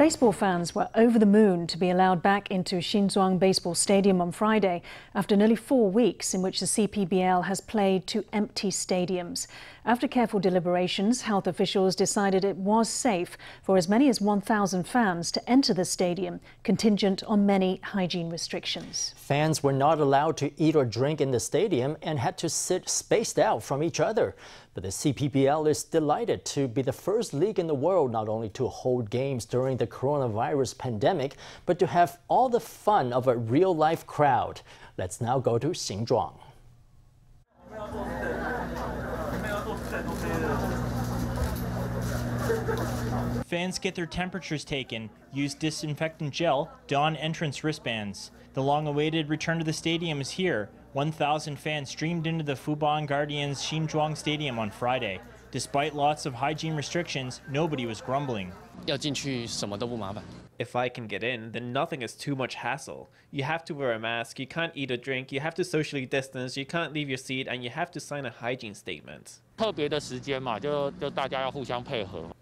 Baseball fans were over the moon to be allowed back into Xinzhuang Baseball Stadium on Friday after nearly four weeks in which the CPBL has played to empty stadiums. After careful deliberations, health officials decided it was safe for as many as 1,000 fans to enter the stadium, contingent on many hygiene restrictions. Fans were not allowed to eat or drink in the stadium and had to sit spaced out from each other. But the CPBL is delighted to be the first league in the world not only to hold games during the coronavirus pandemic, but to have all the fun of a real life crowd. Let's now go to Xinzhuang. Fans get their temperatures taken, use disinfectant gel, don entrance wristbands. The long awaited return to the stadium is here. 1,000 fans streamed into the Fubon Guardians Xinzhuang Stadium on Friday. Despite lots of hygiene restrictions, nobody was grumbling. If I can get in, then nothing is too much hassle. You have to wear a mask, you can't eat or drink, you have to socially distance, you can't leave your seat, and you have to sign a hygiene statement.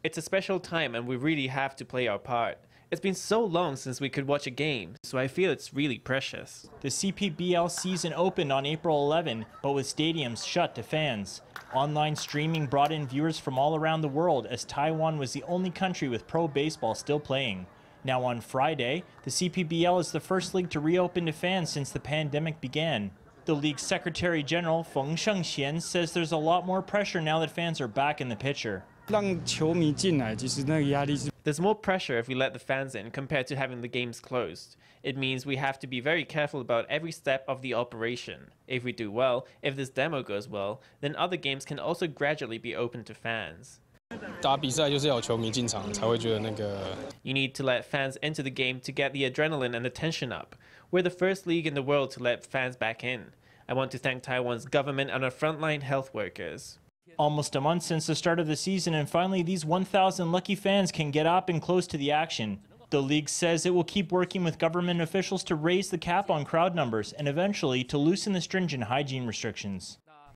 It's a special time and we really have to play our part. It's been so long since we could watch a game, so I feel it's really precious. The CPBL season opened on April 11, but with stadiums shut to fans. Online streaming brought in viewers from all around the world as Taiwan was the only country with pro baseball still playing. Now on Friday, the CPBL is the first league to reopen to fans since the pandemic began. The league's Secretary General Feng Shengxian says there's a lot more pressure now that fans are back in the picture. There's more pressure if we let the fans in compared to having the games closed. It means we have to be very careful about every step of the operation. If we do well, if this demo goes well, then other games can also gradually be open to fans. You need to let fans into the game to get the adrenaline and the tension up. We're the first league in the world to let fans back in. I want to thank Taiwan's government and our frontline health workers. Almost a month since the start of the season, and finally, these 1,000 lucky fans can get up and close to the action. The league says it will keep working with government officials to raise the cap on crowd numbers and eventually to loosen the stringent hygiene restrictions.